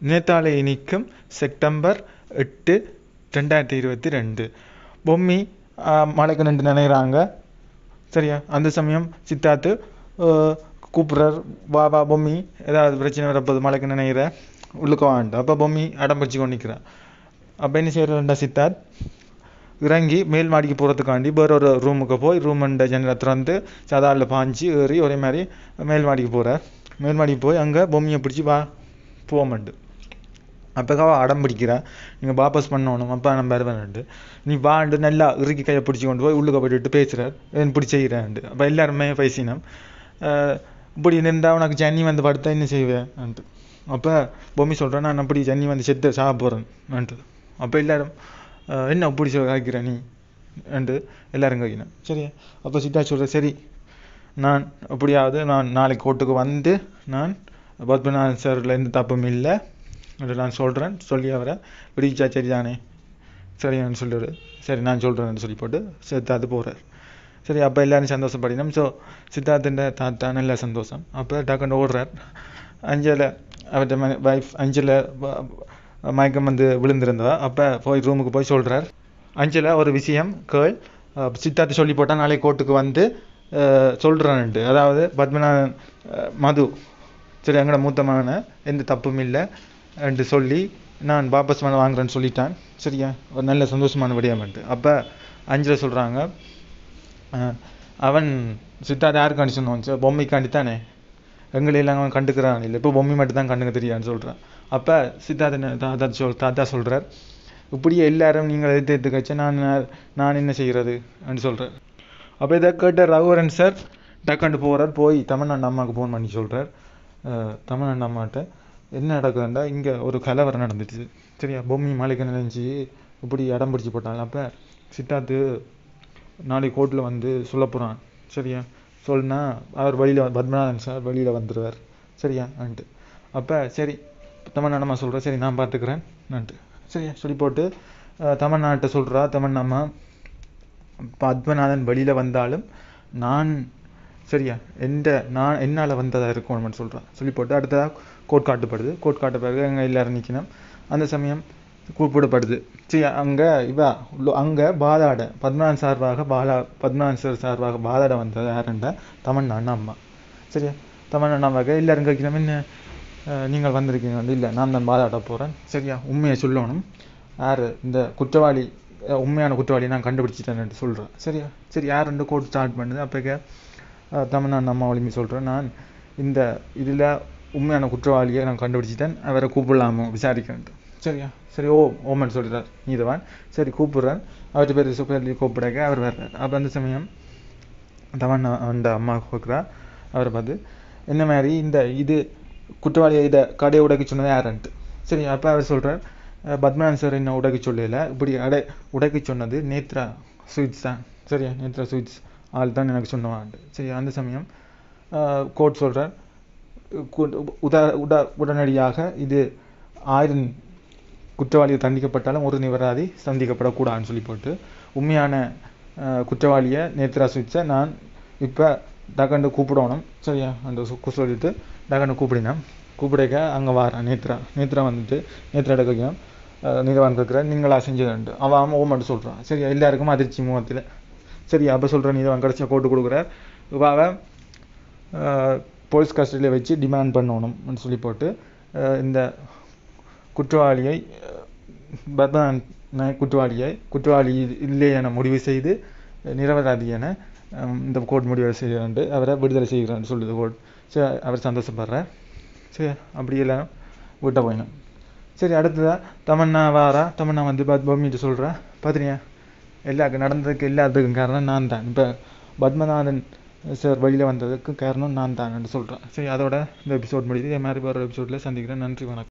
நேத்தாலே இனிக்கும் செப்டம்பர் எட்டு ரெண்டாயிரத்தி இருபத்தி ரெண்டு. பொம்மி மழைக்கு மலைக்கு நின்று நினைக்கிறாங்க சரியா? அந்த சமயம் சித்தார்த்து கூப்பிட்றார் வா வா பொம்மி. ஏதாவது பிரச்சனை வரப்போகுது மலைக்கு நினைக்கிற உள்ளுக்க வாண்டு அப்போ பொம்மி அடம் பிடிச்சி கொண்டு அப்போ என்ன செய்யறா சித்தார்த்? இறங்கி மேல் மாடிக்கு போகிறதுக்காண்டி வேற ஒரு ரூமுக்கு போய் ரூம் அண்ட ஜன்னலை திறந்து சதாலில் பாஞ்சு ஏறி ஒரே மாதிரி மேல் மாடிக்கு போகிறார் மேல் மாடிக்கு போய் அங்கே பொம்மியை பிடிச்சி வா போமண்டு அப்போக்காக அடம் பிடிக்கிறா? நீங்கள் வாபஸ் பண்ணணும் அப்பா நம்ம வருவேன்ட்டு நீ வாண்டு நல்லா இறுக்கி கையை பிடிச்சி கொண்டு போய் உள்ளுக்க போயிட்டு பேசுகிறார் என் பிடிச்சி செய்கிறேன்ட்டு அப்போ எல்லாருமே பேசினோம். இப்படி நின்றா உனக்கு ஜன்னி வந்து படுத்தா என்ன செய்வேன்ட்டு அப்போ பொம்மி சொல்கிறேன் நான் அப்படி ஜன்னி வந்து செத்து சாக போகிறேன்ட்டு அப்போ எல்லாரும் என்ன பிடிச்ச காய்க்கிற நீ? என்று எல்லாரும் கேட்கணும் சரியா அப்போ சித்தா சொல்கிறேன் சரி நான் அப்படியாவது நான் நாளைக்கு கோட்டுக்கு வந்து நான் பத்மநாதன் சாரில் எந்த தப்பும் இல்லை. என்று நான் சொல்கிறேன் சொல்லி அவரை விடிச்சா சரி தானே சரியான்னு சொல்லிவிடு சரி நான் சொல்கிறேன்னு சொல்லி போட்டு சித்தார்த்து போகிறார் சரி அப்போ எல்லோரும் சந்தோஷப்படினோம் ஸோ சித்தார்த்தின் தாத்தா நல்ல சந்தோஷம். அப்போ டக்குன்னு ஓடுறார். அஞ்சல அவர்கிட்ட வைஃப் அஞ்சல மயக்கம் வந்து விழுந்திருந்தா அப்போ போய் ரூமுக்கு போய் சொல்கிறார் அஞ்சில் ஒரு விஷயம் கேள். சித்தார்த்து சொல்லி போட்டால் நாளைக்கு கோர்ட்டுக்கு வந்து சொல்கிறான்ட்டு அதாவது பத்மநாதன் மது. சரி அங்கட மூத்த மகனை எந்த தப்பும் இல்லை. என்று சொல்லி நான் வாபஸ் பண்ண வாங்குறேன்னு சொல்லிட்டேன். சரியா? ஒரு நல்ல சந்தோஷமான விடயம்ட்டு அப்போ அஞ்சில் சொல்கிறாங்க அவன் சித்தார்த்த யாருக்காண்டி சொன்னான்? சார் பொம்மைக்காண்டி தானே எங்களையெல்லாம் அவன் கண்டுக்கிறான். இல்லை இப்போ பொம்மை மட்டும் தான் கண்டுக்க தெரியான்னு சொல்கிறான் அப்போ சித்தார்த்த தாத்தா சொல் தாத்தா சொல்கிறார் இப்படியே எல்லாரும் நீங்கள் எதிர்த்து எடுத்து கட்சி நான் நான் என்ன செய்கிறது அப்படின்னு சொல்கிறார் அப்போ இதை கேட்ட ரகுவரன் சார் டக்கண்டு போகிறார் போய் தமிழ்நாடு அம்மாவுக்கு ஃபோன் பண்ணி சொல்கிறார் தமிழ்நாடு அம்மாட்ட என்ன நடக்குதுண்டா? இங்கே ஒரு கலவரம் நடந்துச்சு. சரியா? பொம்மி மாளிகை நினைஞ்சு இப்படி இடம் பிடிச்சி போட்டாங்க. அப்போ சித்தார்த்து நாளைக்கு கோர்ட்டில் வந்து சொல்ல போகிறான் சரியா? சொல்லினா அவர் வழியில் பத்மநாதன் சார் வழியில் வந்துடுவார் சரியா? நன்ட்டு அப்போ சரி தமிழ்நாடம்மா சொல்கிறேன் சரி நான் பார்த்துக்கிறேன் நன்ட்டு சரியா? சொல்லி போட்டு தமிழ்நாட்டை சொல்கிறா தமிழ்நாமா பத்மநாதன் வெளியில் வந்தாலும் நான் சரியா? எந்த நான் என்னால் வந்ததாக இருக்கணும்னு சொல்கிறான் சொல்லி போட்டு அடுத்ததாக கோட் காட்டப்படுது கோட் காட்ட பிறகு அங்கே எல்லாரும் நிற்கணும் அந்த சமயம் கூப்பிடப்படுது. சரி அங்கே இவ அங்கே பாதாட பத்மநாதன் சார்பாக பாலா பத்மநாதன் சார்பாக பாதாட வந்தது யாருண்டா? தமிழ்நாடு அம்மா. சரியா? தமிழ்நாடு அம்மாவுக்கு எல்லாரும் கேட்கணும் என்ன நீங்கள் வந்திருக்கீங்க. வந்து இல்லை நான் தான் பாதாட போகிறேன் சரியா? உண்மையை சொல்லணும். யார்? இந்த குற்றவாளி உண்மையான குற்றவாளி நான் கண்டுபிடிச்சிட்டேன்னு சொல்கிறேன் சரியா? சரி யார் ரெண்டு கோர்ட் ஸ்டார்ட் பண்ணுது? அப்போக்க தமிழ்நாடு அம்மா வலிமை சொல்கிறேன் நான் இந்த இதில் உண்மையான குற்றவாளியை நான் கண்டுபிடிச்சிட்டேன். அவரை கூப்பிடலாமோ? விசாரிக்கிறேன்ட்டு சரியா? சரி ஓ ஓமன் சொல்கிறார் நீதவான். சரி கூப்பிடுறேன் அவர் பேர் சொல்லி கூப்பிடாக்க அவர் வர்றார். அப்போ அந்த சமயம் தவன் அந்த அம்மா கேட்குறா அவரை பார்த்து என்ன மாதிரி இந்த இது குற்றவாளியை இதை கடையை உடைக்க சொன்னது யாருன்ட்டு? சரி அப்போ அவர் சொல்கிறார் பத்மநாதன் சார் என்ன உடைக்க சொல்லல. இப்படி அடை உடைக்க சொன்னது நேத்ரா ஸ்வீட்ஸ் தான். சரியா? நேத்ரா ஸ்வீட்ஸ் ஆள் தான் எனக்கு சொன்னவான்ட்டு. சரி அந்த சமயம் கோர்ட் சொல்கிறார் உத உட உடனடியாக இது ஆயிரம் குற்றவாளியை தண்டிக்கப்பட்டாலும் ஒரு நிவராதி சந்திக்கப்படக்கூடாதுன்னு சொல்லி போட்டு உண்மையான குற்றவாளியை நேத்ரா சுவிட்சை நான் இப்போ டகண்டு கூப்பிடணும். சரியா? அந்த சுக்கு சொல்லிட்டு டகண்டு கூப்பிடினேன். கூப்பிடக்க அங்கே வாரேன் நேத்ரா. நேத்ரா வந்துட்டு நேத்ரா எடுக்கையும் நிதவான் கேட்குற நீங்களா செஞ்சதுண்டு அவன் அவன் ஓமட்டு சொல்கிறான் சரியா எல்லாருக்கும் அதிர்ச்சி முகத்தில். சரி அப்போ சொல்கிறேன் நீதவான் கடைசியாக போட்டு கொடுக்குறார். இப்போ அவன் போலீஸ் கஸ்டடியில் வச்சு டிமாண்ட் பண்ணணும்னு சொல்லி போட்டு இந்த குற்றவாளியை அஹ், குற்றவாளியை குற்றவாளி இல்லை என முடிவு செய்து நிரபராதி என இந்த கோர்ட் முடிவு செய்கிறாண்டு அவரை விடுதலை செய்கிறான்னு சொல்லுது கோர்ட் சரி அவர் சந்தோஷப்படுறார். சரி அப்படி எல்லாம் விட்ட போயினோம். சரி அடுத்ததாக தமன்னா வாரா தமன்னா வந்து பத் பொம்மிட்டு சொல்கிறேன் பார்த்துனியா எல்லாருக்கும் நடந்ததுக்கு எல்லாத்துக்கும் காரணம் நான் தான் இப்போ பத்மநாதன் சார் வழியில் வந்ததுக்கு காரணம் நான் தான் சொல்கிறேன் சரி அதோட இந்த எபிசோட் முடியுது. இதே மாதிரி ஒரு எபிசோடில் சந்திக்கிறேன். நன்றி வணக்கம்.